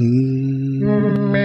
Mm. mm. mm.